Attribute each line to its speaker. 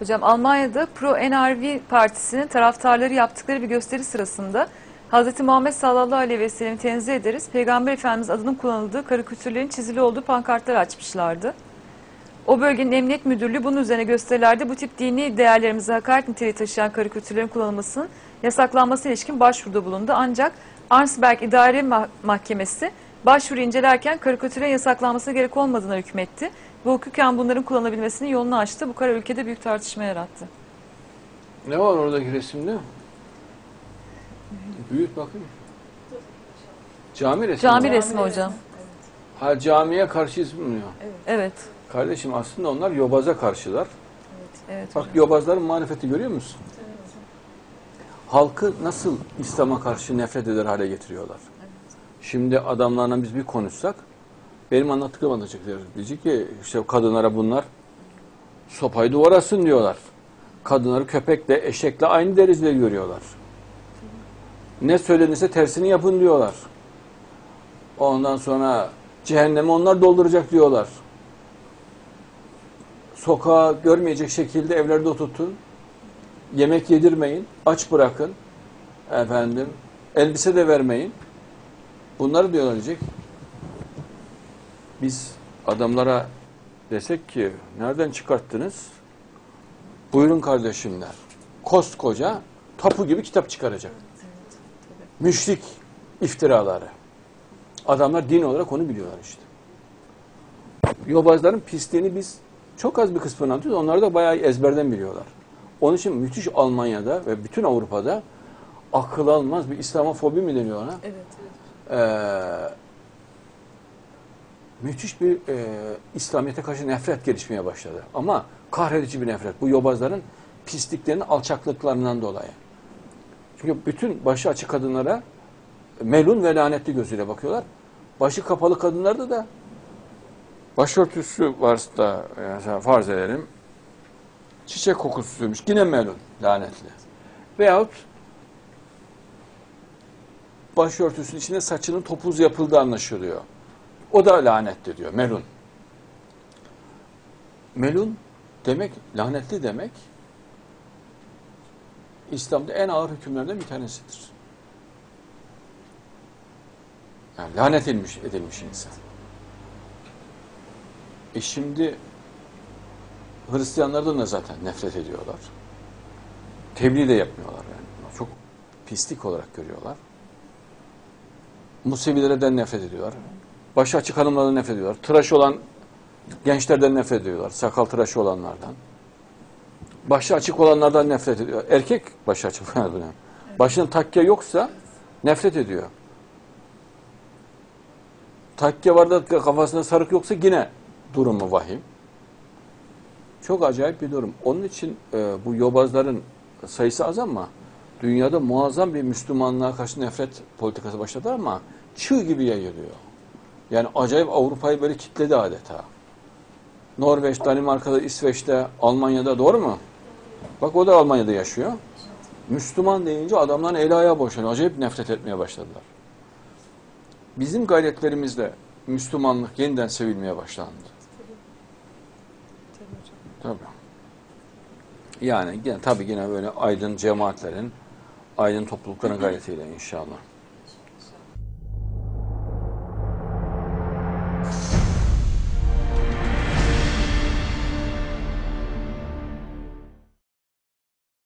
Speaker 1: Hocam Almanya'da Pro-NRV Partisi'nin taraftarları yaptıkları bir gösteri sırasında Hz. Muhammed sallallahu aleyhi ve sellem'i tenzih ederiz. Peygamber Efendimiz adının kullanıldığı karikatürlerin çizili olduğu pankartlar açmışlardı. O bölgenin emniyet müdürlüğü bunun üzerine gösterilerde bu tip dini değerlerimize hakaret niteliği taşıyan karikatürlerin kullanılmasının yasaklanması ilişkin başvuruda bulundu. Ancak Arnsberg İdare Mah- Mahkemesi başvuru incelerken karikatüre yasaklanmasına gerek olmadığına hükmetti. Ve hukuken bunların kullanılabilmesinin yolunu açtı. Bu karar ülkede büyük tartışma yarattı.
Speaker 2: Ne var oradaki resimde? Büyüt bakayım. Cami resmi.
Speaker 1: Cami
Speaker 2: mi?
Speaker 1: resmi hocam.
Speaker 2: Ha camiye karşıyız bulunuyor.
Speaker 1: Evet.
Speaker 2: Kardeşim aslında onlar yobaza karşılar.
Speaker 1: Evet.
Speaker 2: Bak yobazların marifeti görüyor musun? Halkı nasıl İslam'a karşı nefret eder hale getiriyorlar. Şimdi adamlarla biz bir konuşsak benim anlattıklarım anlatacaklar. Diyecek ki işte kadınlara bunlar sopayı duvara asın diyorlar. Kadınları köpekle, eşekle aynı derecede görüyorlar. Ne söylenirse tersini yapın diyorlar. Ondan sonra cehennemi onlar dolduracak diyorlar. Sokağa görmeyecek şekilde evlerde oturtun. Yemek yedirmeyin, aç bırakın. Efendim, elbise de vermeyin. Bunları diyorlar diyecek. Biz adamlara desek ki nereden çıkarttınız? Buyurun kardeşimler. Koskoca tapu gibi kitap çıkaracak. Müşrik iftiraları. Adamlar din olarak onu biliyorlar işte. Yobazların pisliğini biz çok az bir kısmını anlatıyoruz. Onlar da bayağı ezberden biliyorlar. Onun için müthiş Almanya'da ve bütün Avrupa'da akıl almaz bir İslamofobi mi deniyor ona?
Speaker 1: Evet.
Speaker 2: Ee, müthiş bir e, İslamiyet'e karşı nefret gelişmeye başladı. Ama kahredici bir nefret. Bu yobazların pisliklerinin alçaklıklarından dolayı. Çünkü bütün başı açık kadınlara melun ve lanetli gözüyle bakıyorlar. Başı kapalı kadınlarda da başörtüsü varsa yani farz edelim çiçek kokusu sürmüş. Yine melun, lanetli. Veyahut başörtüsünün içinde saçının topuz yapıldığı anlaşılıyor. O da lanetli diyor, melun. Melun demek, lanetli demek İslam'da en ağır hükümlerden bir tanesidir. Yani lanet edilmiş, edilmiş insan. E şimdi Hristiyanlardan da zaten nefret ediyorlar. Tebliğ de yapmıyorlar yani. Çok pislik olarak görüyorlar. Musevilerden nefret ediyorlar. Başı açık hanımlardan nefret ediyorlar. Tıraş olan gençlerden nefret ediyorlar. Sakal tıraşı olanlardan. Başı açık olanlardan nefret ediyor. Erkek başı açık olanlardan. Başında takke yoksa nefret ediyor. Takke var da kafasında sarık yoksa yine durumu vahim. Çok acayip bir durum. Onun için e, bu yobazların sayısı az ama dünyada muazzam bir Müslümanlığa karşı nefret politikası başladı ama çığ gibi yayılıyor. Yani acayip Avrupa'yı böyle kitledi adeta. Norveç, Danimarka'da, İsveç'te, Almanya'da doğru mu? Bak o da Almanya'da yaşıyor. Müslüman deyince adamların eli ayağı boşanıyor. Acayip nefret etmeye başladılar. Bizim gayretlerimizle Müslümanlık yeniden sevilmeye başlandı. Tabii. Yani yine, tabii yine böyle aydın cemaatlerin, aydın toplulukların gayretiyle inşallah.